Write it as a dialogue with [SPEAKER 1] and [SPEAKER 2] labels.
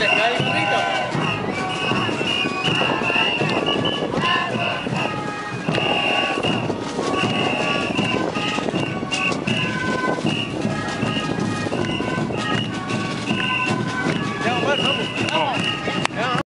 [SPEAKER 1] le.